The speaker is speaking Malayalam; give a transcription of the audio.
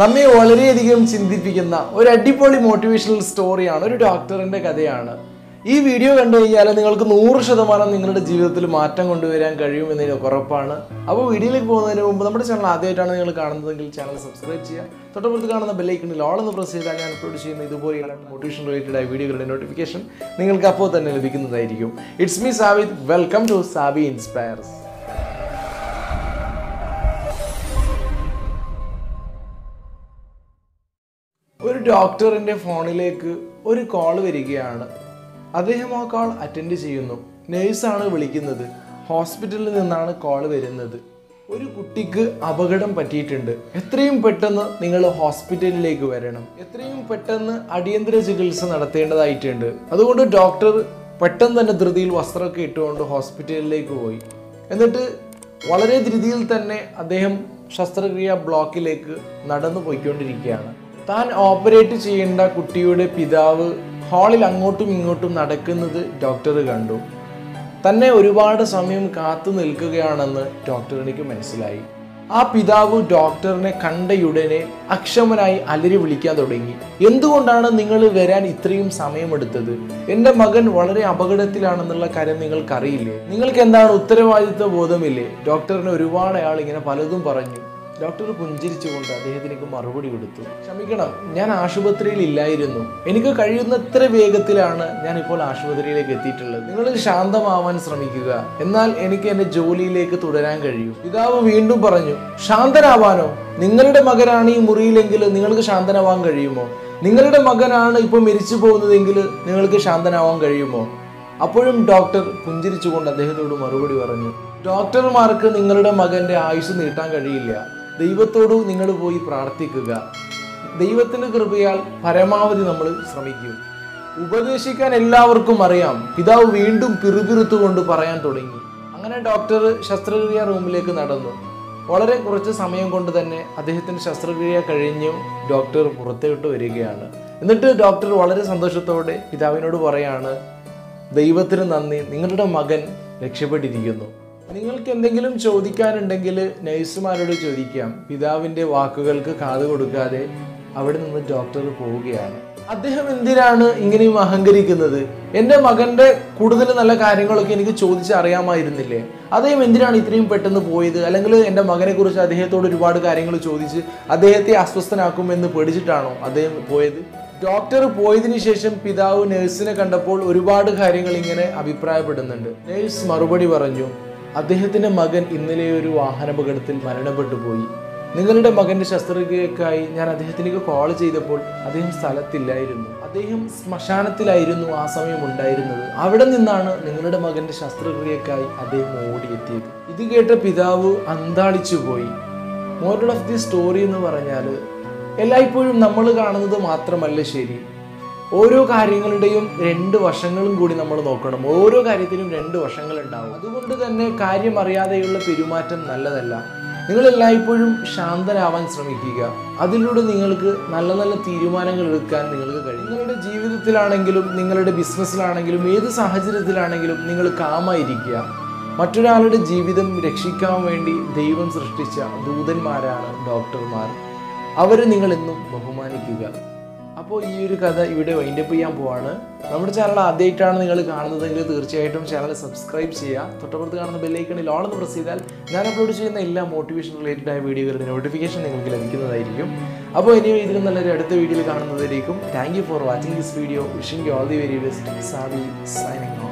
നമ്മെ വളരെയധികം ചിന്തിപ്പിക്കുന്ന ഒരു അടിപൊളി മോട്ടിവേഷണൽ സ്റ്റോറിയാണ് ഒരു ഡോക്ടറിന്റെ കഥയാണ്. ഈ വീഡിയോ കണ്ടു കഴിഞ്ഞാൽ നിങ്ങൾക്ക് നൂറ് ശതമാനം നിങ്ങളുടെ ജീവിതത്തിൽ മാറ്റം കൊണ്ടുവരാൻ കഴിയുമെന്ന് എനിക്ക് ഉറപ്പാണ്. അപ്പോൾ വീഡിയോയിലേക്ക് പോകുന്നതിന് മുമ്പ് നമ്മുടെ ചാനൽ ആദ്യമായിട്ടാണ് നിങ്ങൾ കാണുന്നതെങ്കിൽ ചാനൽ സബ്സ്ക്രൈബ് ചെയ്യുക. തൊട്ടപ്പുറത്ത് കാണുന്ന ബെല്ലൈക്കണിൽ ഓൾ എന്ന് പ്രസ് ചെയ്താൽ ഞാൻ അപ്ലോഡ് ചെയ്യുന്ന ഇതുപോലെയുള്ള മോട്ടിവേഷൻ റിലേറ്റഡ് ആയ വീഡിയോകളുടെ നോട്ടിഫിക്കേഷൻ നിങ്ങൾക്ക് അപ്പോൾ തന്നെ ലഭിക്കുന്നതായിരിക്കും. It's me Savid welcome to Savi inspires ഒരു ഡോക്ടറിന്റെ ഫോണിലേക്ക് ഒരു കോൾ വരികയാണ്. അദ്ദേഹം ആ കോൾ അറ്റൻഡ് ചെയ്യുന്നു. നേഴ്സാണ് വിളിക്കുന്നത്. ഹോസ്പിറ്റലിൽ നിന്നാണ് കോൾ വരുന്നത്. ഒരു കുട്ടിക്ക് അപകടം പറ്റിയിട്ടുണ്ട്. എത്രയും പെട്ടെന്ന് നിങ്ങൾ ഹോസ്പിറ്റലിലേക്ക് വരണം. എത്രയും പെട്ടെന്ന് അടിയന്തര ചികിത്സ നടത്തേണ്ടതായിട്ടുണ്ട്. അതുകൊണ്ട് ഡോക്ടർ പെട്ടെന്ന് തന്നെ ധൃതിയിൽ വസ്ത്രമൊക്കെ ഇട്ടുകൊണ്ട് ഹോസ്പിറ്റലിലേക്ക് പോയി. എന്നിട്ട് വളരെ ധൃതിയിൽ തന്നെ അദ്ദേഹം ശസ്ത്രക്രിയ ബ്ലോക്കിലേക്ക് നടന്നു പോയിക്കൊണ്ടിരിക്കുകയാണ് താൻ ഓപ്പറേറ്റ് ചെയ്യേണ്ട കുട്ടിയുടെ പിതാവ് ഹാളിൽ അങ്ങോട്ടും ഇങ്ങോട്ടും നടക്കുന്നത് ഡോക്ടർ കണ്ടു. തന്നെ ഒരുപാട് സമയം കാത്തു നിൽക്കുകയാണെന്ന് ഡോക്ടറിനിക്ക് മനസ്സിലായി. ആ പിതാവ് ഡോക്ടറിനെ കണ്ടയുടനെ അക്ഷമനായി അലരി വിളിക്കാൻ തുടങ്ങി. എന്തുകൊണ്ടാണ് നിങ്ങൾ വരാൻ ഇത്രയും സമയമെടുത്തത്? എന്റെ മകൻ വളരെ അപകടത്തിലാണെന്നുള്ള കാര്യം നിങ്ങൾക്കറിയില്ലേ? നിങ്ങൾക്ക് എന്താണ് ഉത്തരവാദിത്വ ബോധമില്ലേ ഡോക്ടറിന് ഒരുപാട് അയാൾ ഇങ്ങനെ പലതും പറഞ്ഞു. ഡോക്ടർ പുഞ്ചിരിച്ചുകൊണ്ട് അദ്ദേഹത്തിലേക്ക് മറുപടി കൊടുത്തു. ക്ഷമിക്കണം ഞാൻ ആശുപത്രിയിൽ ഇല്ലായിരുന്നു. എനിക്ക് കഴിയുന്നത്ര വേഗത്തിലാണ് ഞാൻ ഇപ്പോൾ ആശുപത്രിയിലേക്ക് എത്തിയിട്ടുള്ളത്. നിങ്ങൾ ശാന്തമാവാൻ ശ്രമിക്കുക. എന്നാൽ എനിക്ക് എന്റെ ജോലിയിലേക്ക് തുടരാൻ കഴിയും. പിതാവ് വീണ്ടും പറഞ്ഞു ശാന്തനാവാനോ? നിങ്ങളുടെ മകനാണ് ഈ മുറിയിലെങ്കിൽ നിങ്ങൾക്ക് ശാന്തനാവാൻ കഴിയുമോ? നിങ്ങളുടെ മകനാണ് ഇപ്പോൾ മരിച്ചു പോകുന്നതെങ്കിൽ നിങ്ങൾക്ക് ശാന്തനാവാൻ കഴിയുമോ? അപ്പോഴും ഡോക്ടർ പുഞ്ചിരിച്ചുകൊണ്ട് അദ്ദേഹത്തോട് മറുപടി പറഞ്ഞു ഡോക്ടർമാർക്ക് നിങ്ങളുടെ മകന്റെ ആയുസ് നീട്ടാൻ കഴിയില്ല. ദൈവത്തോട് നിങ്ങൾ പോയി പ്രാർത്ഥിക്കുക. ദൈവത്തിന്റെ കൃപയാൽ പരമാവധി നമ്മൾ ശ്രമിക്കും. ഉപദേശിക്കാൻ എല്ലാവർക്കും അറിയാം. പിതാവ് വീണ്ടും പിറുപിറുത്തുകൊണ്ട് പറയാൻ തുടങ്ങി. അങ്ങനെ ഡോക്ടർ ശസ്ത്രക്രിയ റൂമിലേക്ക് നടന്നു. വളരെ കുറച്ച് സമയം കൊണ്ട് തന്നെ അദ്ദേഹത്തിന്റെ ശസ്ത്രക്രിയ കഴിഞ്ഞു. ഡോക്ടർ പുറത്തോട്ട് വരികയാണ്. എന്നിട്ട് ഡോക്ടർ വളരെ സന്തോഷത്തോടെ പിതാവിനോട് പറയാണ് ദൈവത്തിന് നന്ദി. നിങ്ങളുടെ മകൻ രക്ഷപ്പെട്ടിരിക്കുന്നു. നിങ്ങൾക്ക് എന്തെങ്കിലും ചോദിക്കാനുണ്ടെങ്കിൽ നഴ്സുമാരോട് ചോദിക്കാം. പിതാവിന്റെ വാക്കുകൾക്ക് കാത് കൊടുക്കാതെ അവിടെ നിന്ന് ഡോക്ടർ പോവുകയാണ്. അദ്ദേഹം എന്തിനാണ് ഇങ്ങനെയും അഹങ്കരിക്കുന്നത്? എന്റെ മകന്റെ കൂടുതൽ നല്ല കാര്യങ്ങളൊക്കെ എനിക്ക് ചോദിച്ച് അറിയാമായിരുന്നില്ലേ അദ്ദേഹം എന്തിനാണ് ഇത്രയും പെട്ടെന്ന് പോയത്? അല്ലെങ്കിൽ എന്റെ മകനെ കുറിച്ച് അദ്ദേഹത്തോട് ഒരുപാട് കാര്യങ്ങൾ ചോദിച്ച് അദ്ദേഹത്തെ അസ്വസ്ഥനാക്കുമെന്ന് പേടിച്ചിട്ടാണോ അദ്ദേഹം പോയത്? ഡോക്ടർ പോയതിന് ശേഷം പിതാവ് നഴ്സിനെ കണ്ടപ്പോൾ ഒരുപാട് കാര്യങ്ങൾ ഇങ്ങനെ അഭിപ്രായപ്പെടുന്നുണ്ട്. നഴ്സ് മറുപടി പറഞ്ഞു അദ്ദേഹത്തിന്റെ മകൻ ഇന്നലെ ഒരു വാഹനാപകടത്തിൽ മരണപ്പെട്ടു പോയി. നിങ്ങളുടെ മകന്റെ ശസ്ത്രക്രിയക്കായി ഞാൻ അദ്ദേഹത്തിലേക്ക് കോൾ ചെയ്തപ്പോൾ അദ്ദേഹം സ്ഥലത്തില്ലായിരുന്നു. അദ്ദേഹം ശ്മശാനത്തിലായിരുന്നു ആ സമയം ഉണ്ടായിരുന്നത്. അവിടെ നിന്നാണ് നിങ്ങളുടെ മകന്റെ ശസ്ത്രക്രിയക്കായി അദ്ദേഹം ഓടിയെത്തിയത്. ഇത് കേട്ട പിതാവ് അന്താളിച്ചു പോയി. മോറൽ ഓഫ് ദി സ്റ്റോറി എന്ന് പറഞ്ഞാൽ എല്ലായ്പ്പോഴും നമ്മൾ കാണുന്നത് മാത്രമല്ല ശരി. ഓരോ കാര്യങ്ങളുടെയും രണ്ട് വശങ്ങളും കൂടി നമ്മൾ നോക്കണം. ഓരോ കാര്യത്തിനും രണ്ട് വശങ്ങൾ ഉണ്ടാവും അതുകൊണ്ട് തന്നെ കാര്യം അറിയാതെയുള്ള പെരുമാറ്റം നല്ലതല്ല. നിങ്ങൾ എല്ലായ്പ്പോഴും ശാന്തരാവാൻ ശ്രമിക്കുക. അതിലൂടെ നിങ്ങൾക്ക് നല്ല നല്ല തീരുമാനങ്ങൾ എടുക്കാൻ നിങ്ങൾക്ക് കഴിയും. നിങ്ങളുടെ ജീവിതത്തിലാണെങ്കിലും നിങ്ങളുടെ ബിസിനസ്സിലാണെങ്കിലും ഏത് സാഹചര്യത്തിലാണെങ്കിലും നിങ്ങൾ കാമായിരിക്കുക. മറ്റൊരാളുടെ ജീവിതം രക്ഷിക്കാൻ വേണ്ടി ദൈവം സൃഷ്ടിച്ച ദൂതന്മാരാണ് ഡോക്ടർമാർ. അവരെ നിങ്ങൾ എന്നും ബഹുമാനിക്കുക. അപ്പോൾ ഈ ഒരു കഥ ഇവിടെ വൈൻഡപ്പ് ചെയ്യാൻ പോവാണ്. നമ്മുടെ ചാനൽ ആദ്യമായിട്ടാണ് നിങ്ങൾ കാണുന്നതെങ്കിൽ തീർച്ചയായിട്ടും ചാനൽ സബ്സ്ക്രൈബ് ചെയ്യുക. തൊട്ടപ്പുറത്ത് കാണുന്ന ബെല്ലൈക്കണിൽ ഓളെന്ന് പ്രസ് ചെയ്താൽ ഞാൻ അപ്ലോഡ് ചെയ്യുന്ന എല്ലാ മോട്ടിവേഷൻ റിലേറ്റഡ് ആയ വീഡിയോകളുടെ നോട്ടിഫിക്കേഷൻ നിങ്ങൾക്ക് ലഭിക്കുന്നതായിരിക്കും. അപ്പോൾ ഇനി ഇതിലും നല്ലൊരു അടുത്ത വീഡിയോയിൽ കാണുന്നതായിരിക്കും thank for watching this video wishing all the very best Sabi signing